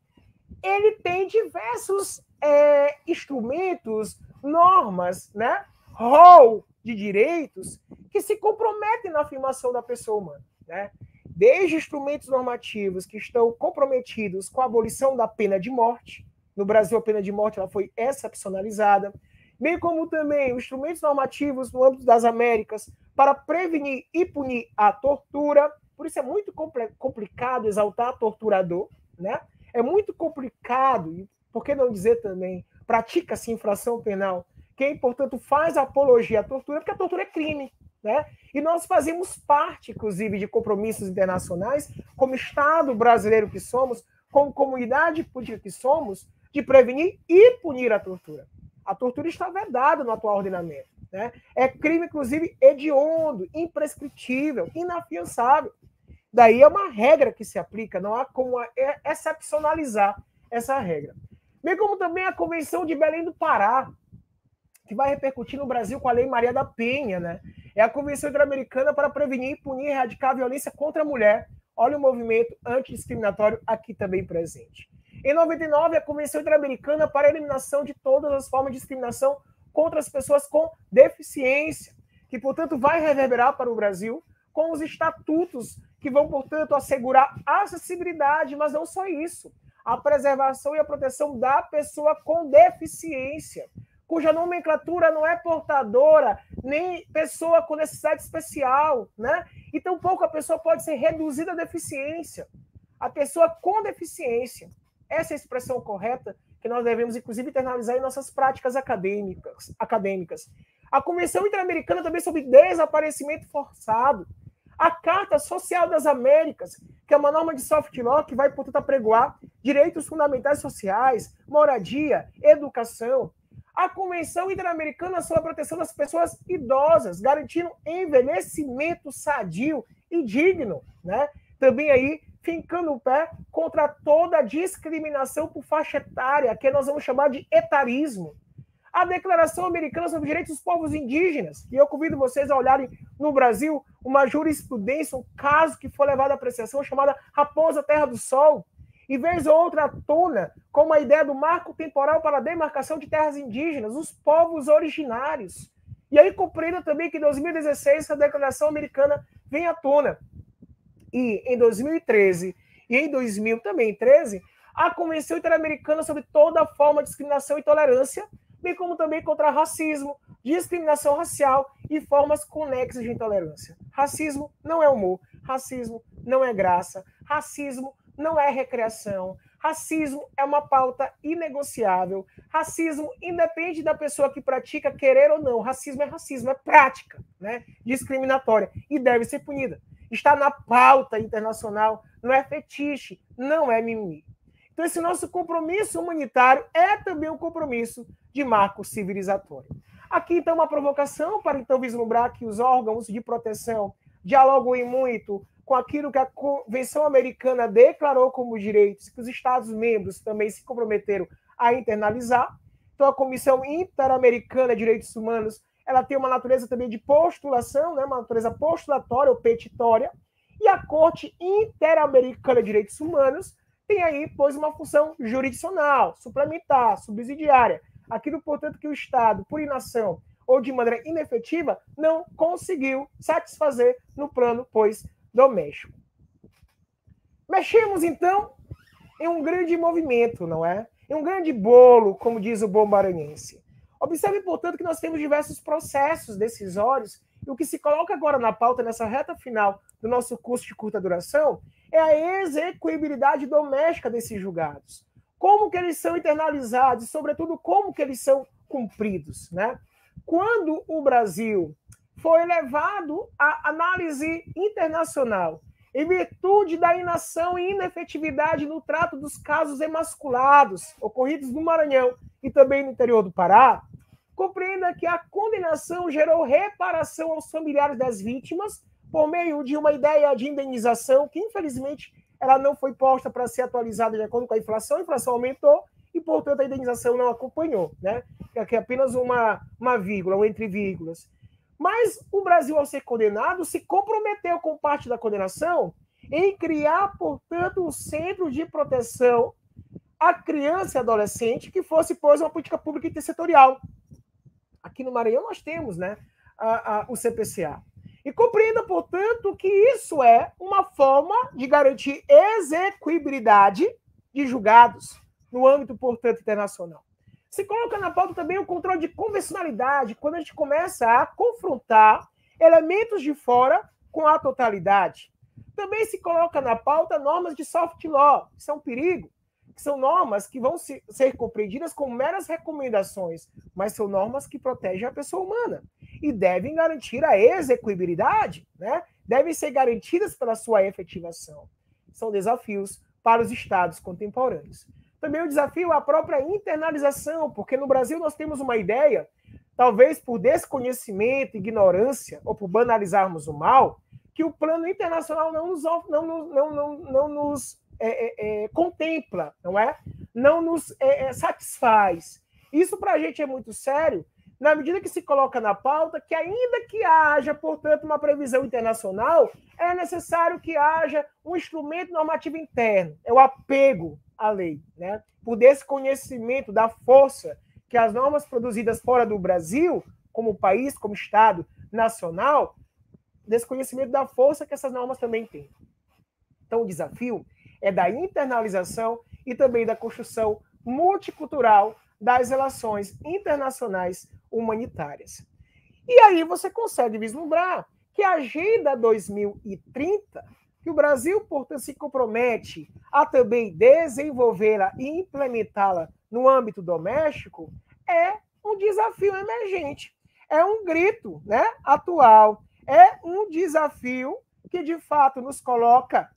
ele tem diversos é, instrumentos, normas, né? rol de direitos que se comprometem na afirmação da pessoa humana. Né? Desde instrumentos normativos que estão comprometidos com a abolição da pena de morte, no Brasil a pena de morte ela foi excepcionalizada, bem como também instrumentos normativos no âmbito das Américas para prevenir e punir a tortura. Por isso é muito complicado exaltar torturador, né? É muito complicado, por que não dizer também, pratica-se infração penal, quem, portanto, faz apologia à tortura, porque a tortura é crime. Né? E nós fazemos parte, inclusive, de compromissos internacionais, como Estado brasileiro que somos, como comunidade política que somos, de prevenir e punir a tortura. A tortura está vedada no atual ordenamento. Né? É crime, inclusive, hediondo, imprescritível, inafiançável. Daí é uma regra que se aplica, não há como excepcionalizar essa regra. Bem como também a Convenção de Belém do Pará, que vai repercutir no Brasil com a Lei Maria da Penha, né? É a Convenção Interamericana para prevenir, punir e erradicar a violência contra a mulher. Olha o movimento antidiscriminatório aqui também presente. Em 99, a Convenção Interamericana para a eliminação de todas as formas de discriminação contra as pessoas com deficiência, que, portanto, vai reverberar para o Brasil com os estatutos que vão, portanto, assegurar acessibilidade, mas não só isso, a preservação e a proteção da pessoa com deficiência, cuja nomenclatura não é portadora, nem pessoa com necessidade especial, né? E tampouco a pessoa pode ser reduzida à deficiência. A pessoa com deficiência. Essa é a expressão correta que nós devemos, inclusive, internalizar em nossas práticas acadêmicas. acadêmicas. A Convenção Interamericana também sobre desaparecimento forçado a Carta Social das Américas, que é uma norma de soft law que vai, portanto, apregoar direitos fundamentais sociais, moradia, educação. A Convenção Interamericana sobre a Proteção das Pessoas Idosas, garantindo envelhecimento sadio e digno, né? Também aí fincando o pé contra toda discriminação por faixa etária, que nós vamos chamar de etarismo a Declaração Americana sobre os Direitos dos Povos Indígenas. E eu convido vocês a olharem no Brasil uma jurisprudência, um caso que foi levado à apreciação chamada Raposa Terra do Sol. E vez ou outra à tona, como a ideia do marco temporal para a demarcação de terras indígenas, os povos originários. E aí compreenda também que em 2016 a Declaração Americana vem à tona. E em 2013 e em 2013, a Convenção Interamericana sobre toda forma de discriminação e intolerância bem como também contra racismo, discriminação racial e formas conexas de intolerância. Racismo não é humor, racismo não é graça, racismo não é recreação, racismo é uma pauta inegociável, racismo independe da pessoa que pratica querer ou não, racismo é racismo, é prática, né, discriminatória e deve ser punida. Está na pauta internacional, não é fetiche, não é mimimi. Então, esse nosso compromisso humanitário é também um compromisso de marco civilizatório. Aqui, então, uma provocação para então vislumbrar que os órgãos de proteção dialogam muito com aquilo que a Convenção Americana declarou como direitos, que os Estados-membros também se comprometeram a internalizar. Então, a Comissão Interamericana de Direitos Humanos ela tem uma natureza também de postulação, né, uma natureza postulatória ou petitória, e a Corte Interamericana de Direitos Humanos tem aí, pois, uma função jurisdicional, suplementar, subsidiária. Aquilo, portanto, que o Estado, por inação ou de maneira inefetiva, não conseguiu satisfazer no plano, pois, doméstico. Mexemos, então, em um grande movimento, não é? Em um grande bolo, como diz o bom maranhense. Observe, portanto, que nós temos diversos processos decisórios e o que se coloca agora na pauta, nessa reta final do nosso curso de curta duração, é a execuibilidade doméstica desses julgados. Como que eles são internalizados sobretudo, como que eles são cumpridos. Né? Quando o Brasil foi levado à análise internacional em virtude da inação e inefetividade no trato dos casos emasculados ocorridos no Maranhão e também no interior do Pará, compreenda que a condenação gerou reparação aos familiares das vítimas por meio de uma ideia de indenização que, infelizmente, ela não foi posta para ser atualizada de acordo com a inflação, a inflação aumentou e, portanto, a indenização não acompanhou, né? Que é apenas uma, uma vírgula, um entre vírgulas. Mas o Brasil, ao ser condenado, se comprometeu com parte da condenação em criar, portanto, um centro de proteção à criança e adolescente que fosse, pois, uma política pública intersetorial. Aqui no Maranhão nós temos né, a, a, o CPCA. E compreenda, portanto, que isso é uma forma de garantir execuibilidade de julgados no âmbito, portanto, internacional. Se coloca na pauta também o controle de convencionalidade, quando a gente começa a confrontar elementos de fora com a totalidade. Também se coloca na pauta normas de soft law, isso é um perigo, que são normas que vão ser compreendidas como meras recomendações, mas são normas que protegem a pessoa humana e devem garantir a execuibilidade, né? devem ser garantidas pela sua efetivação. São desafios para os estados contemporâneos. Também o desafio é a própria internalização, porque no Brasil nós temos uma ideia, talvez por desconhecimento, ignorância, ou por banalizarmos o mal, que o plano internacional não nos, não, não, não, não, não nos é, é, é, contempla, não é? Não nos é, é, satisfaz. Isso para a gente é muito sério, na medida que se coloca na pauta que, ainda que haja, portanto, uma previsão internacional, é necessário que haja um instrumento normativo interno, é o apego à lei, né? por desconhecimento da força que as normas produzidas fora do Brasil, como país, como Estado nacional, desconhecimento da força que essas normas também têm. Então, o desafio é da internalização e também da construção multicultural das relações internacionais humanitárias. E aí você consegue vislumbrar que a Agenda 2030, que o Brasil, portanto, se compromete a também desenvolvê-la e implementá-la no âmbito doméstico, é um desafio emergente. É um grito né, atual, é um desafio que, de fato, nos coloca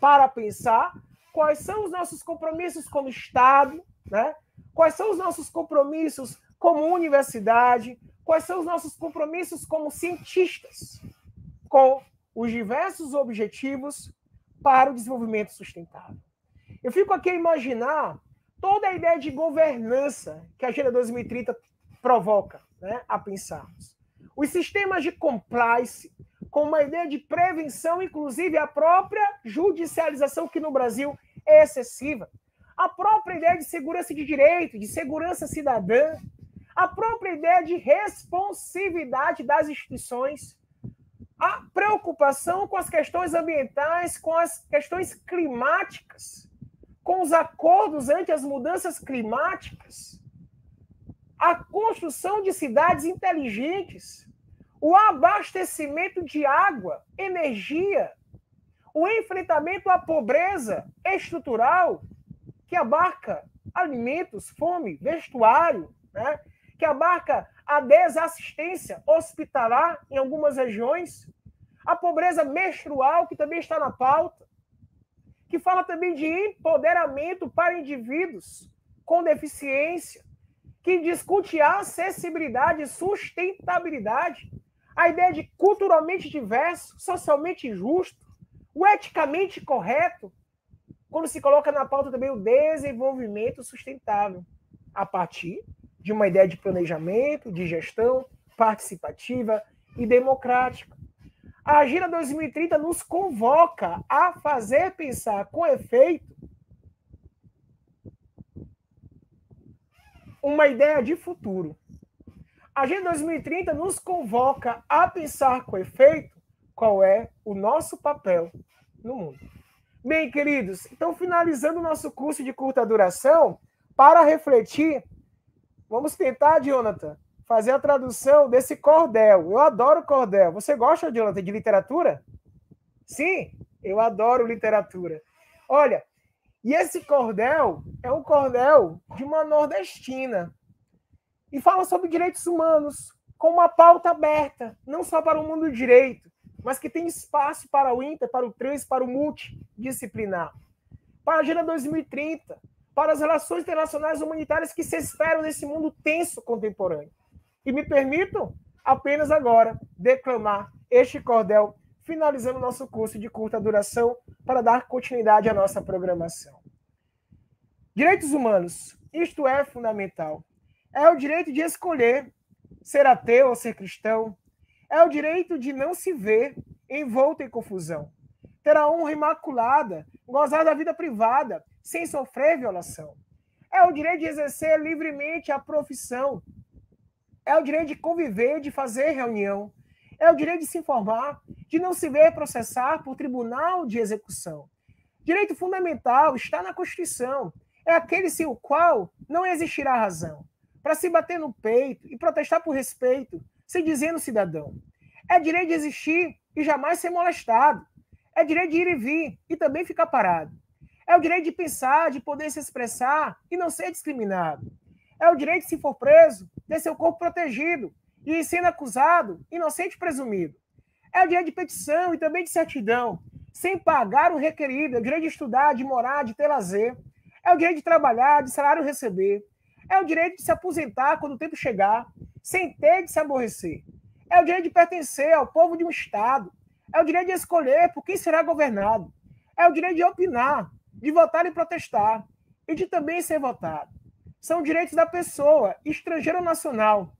para pensar quais são os nossos compromissos como Estado, né? quais são os nossos compromissos como universidade, quais são os nossos compromissos como cientistas com os diversos objetivos para o desenvolvimento sustentável. Eu fico aqui a imaginar toda a ideia de governança que a Agenda 2030 provoca né, a pensarmos. Os sistemas de compliance, com uma ideia de prevenção, inclusive a própria judicialização, que no Brasil é excessiva, a própria ideia de segurança de direito, de segurança cidadã, a própria ideia de responsividade das instituições, a preocupação com as questões ambientais, com as questões climáticas, com os acordos ante as mudanças climáticas, a construção de cidades inteligentes, o abastecimento de água, energia, o enfrentamento à pobreza estrutural, que abarca alimentos, fome, vestuário, né? que abarca a desassistência hospitalar em algumas regiões, a pobreza menstrual, que também está na pauta, que fala também de empoderamento para indivíduos com deficiência, que discute acessibilidade e sustentabilidade, a ideia de culturalmente diverso, socialmente justo, o eticamente correto, quando se coloca na pauta também o desenvolvimento sustentável, a partir de uma ideia de planejamento, de gestão participativa e democrática. A Agenda 2030 nos convoca a fazer pensar com efeito uma ideia de futuro. A Agenda 2030 nos convoca a pensar com efeito qual é o nosso papel no mundo. Bem, queridos, então finalizando o nosso curso de curta duração, para refletir Vamos tentar, Jonathan, fazer a tradução desse cordel. Eu adoro cordel. Você gosta, Jonathan, de literatura? Sim, eu adoro literatura. Olha, e esse cordel é um cordel de uma nordestina. E fala sobre direitos humanos, com uma pauta aberta, não só para o mundo do direito, mas que tem espaço para o inter, para o trans, para o multidisciplinar. Para a Agenda 2030, para as relações internacionais humanitárias que se esperam nesse mundo tenso contemporâneo. E me permitam apenas agora declamar este cordel, finalizando nosso curso de curta duração, para dar continuidade à nossa programação. Direitos humanos, isto é fundamental. É o direito de escolher ser ateu ou ser cristão. É o direito de não se ver envolto em confusão. Ter a honra imaculada, gozar da vida privada, sem sofrer violação. É o direito de exercer livremente a profissão. É o direito de conviver, de fazer reunião. É o direito de se informar, de não se ver processar por tribunal de execução. Direito fundamental está na Constituição. É aquele sem o qual não existirá razão. Para se bater no peito e protestar por respeito, se dizendo cidadão. É direito de existir e jamais ser molestado. É direito de ir e vir e também ficar parado. É o direito de pensar, de poder se expressar e não ser discriminado. É o direito, se for preso, ter seu corpo protegido e, sendo acusado, inocente presumido. É o direito de petição e também de certidão, sem pagar o requerido. É o direito de estudar, de morar, de ter lazer. É o direito de trabalhar, de salário receber. É o direito de se aposentar quando o tempo chegar, sem ter de se aborrecer. É o direito de pertencer ao povo de um Estado. É o direito de escolher por quem será governado. É o direito de opinar, de votar e protestar, e de também ser votado. São direitos da pessoa, estrangeira ou nacional.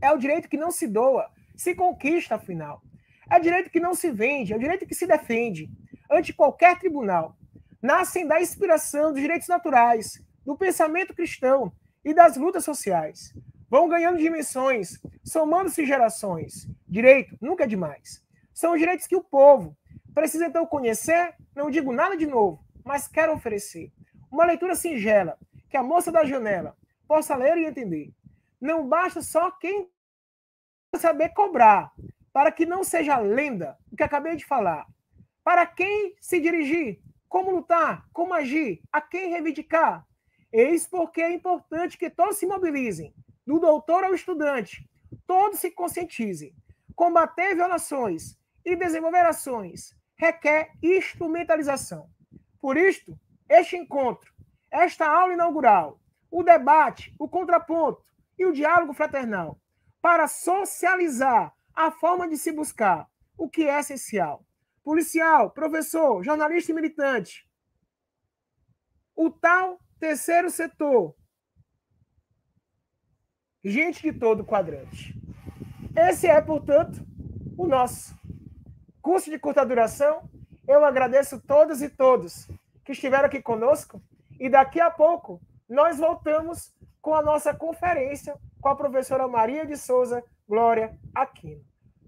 É o direito que não se doa, se conquista, afinal. É o direito que não se vende, é o direito que se defende ante qualquer tribunal. Nascem da inspiração dos direitos naturais, do pensamento cristão e das lutas sociais. Vão ganhando dimensões, somando-se gerações. Direito nunca é demais. São os direitos que o povo, Precisa então conhecer, não digo nada de novo, mas quero oferecer uma leitura singela, que a moça da janela possa ler e entender. Não basta só quem saber cobrar, para que não seja lenda o que acabei de falar. Para quem se dirigir, como lutar, como agir, a quem reivindicar. Eis porque é importante que todos se mobilizem, do doutor ao estudante, todos se conscientizem. Combater violações e desenvolver ações requer instrumentalização. Por isto, este encontro, esta aula inaugural, o debate, o contraponto e o diálogo fraternal, para socializar a forma de se buscar o que é essencial. Policial, professor, jornalista e militante. O tal terceiro setor. Gente de todo quadrante. Esse é, portanto, o nosso curso de curta duração. Eu agradeço todos e todos que estiveram aqui conosco e daqui a pouco nós voltamos com a nossa conferência com a professora Maria de Souza Glória Aquino.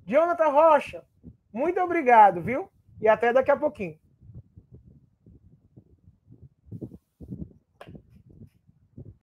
Jonathan Rocha, muito obrigado, viu? E até daqui a pouquinho.